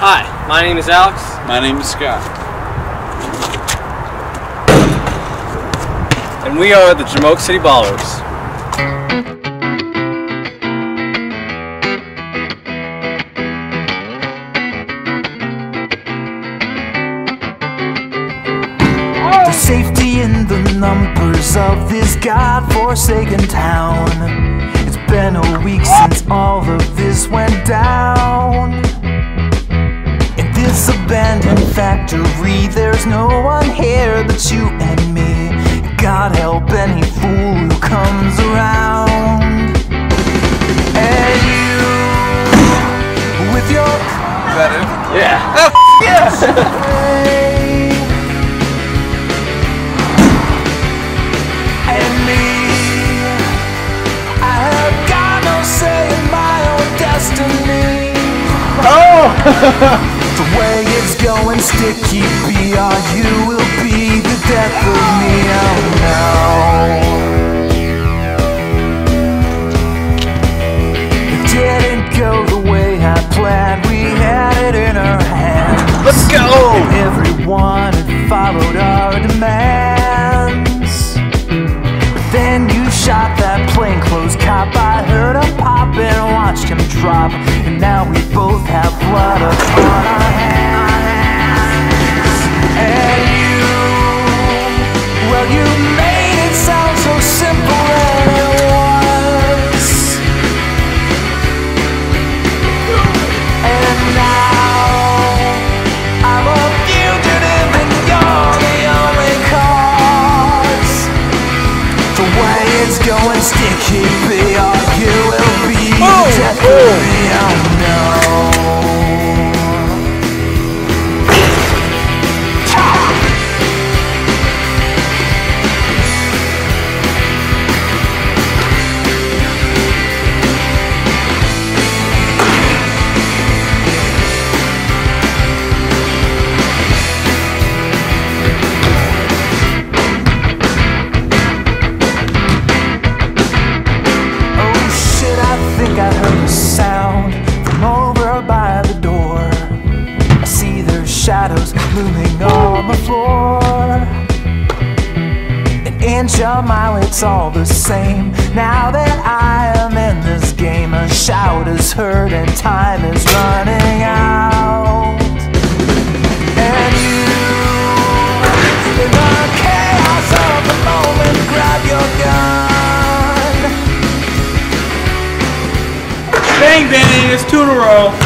Hi, my name is Alex. My name is Scott. And we are the Jamoke City Ballers. The safety in the numbers of this god-forsaken town. It's been a week since all of this went down. Factory, there's no one here but you and me. God help any fool who comes around. And you, with your Better. Yeah. Oh, way. And me, I have got no say in my own destiny. Oh! it's going, sticky BR, you will be the death of me. Oh no. It didn't go the way I planned. We had it in our hands. Let's go! And everyone had followed our demands. But then you shot that plainclothes cop. I heard him pop and watched him drop. And now we both have blood upon our it's going, sticky Mile, it's all the same. Now that I am in this game, a shout is heard and time is running out. And you, in the chaos of the moment, grab your gun. Bang bang, it's two in a row.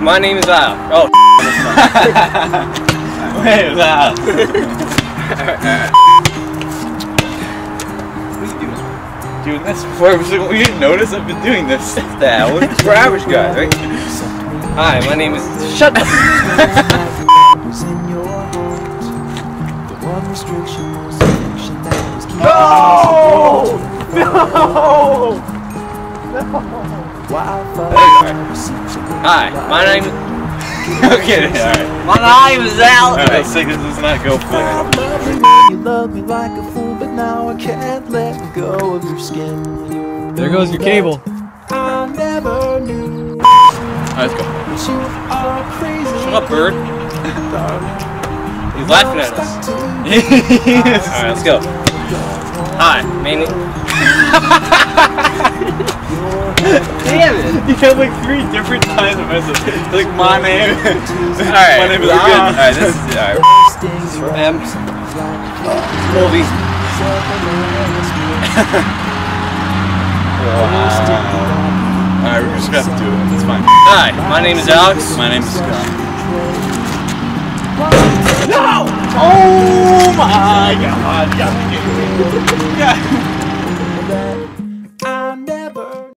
My name is Al. Oh, Wait, that. Doing this before. We didn't notice. I've been doing this. that one. We're average guys, right? Hi, my name is. Shut the. was in your heart. The one restriction was affection that was keeping Hi, my name. okay, alright. My name is Al. Alright, sick. This does not go for You love me like a fool, but now I can't let go of your skin. There goes your cable. I never knew Alright, let's go. that you are crazy. Shut up, bird. He's laughing at us. Alright, let's go. Hi, my name. Damn it! You had like three different times of message. Like my name. Alright, my name is we're good. Alright, this is. Alright. Stings For M. Movie. Alright, we're just gonna have to do it. It's fine. Hi, my name is Alex. My name is Scott. No! Oh my god! Yeah.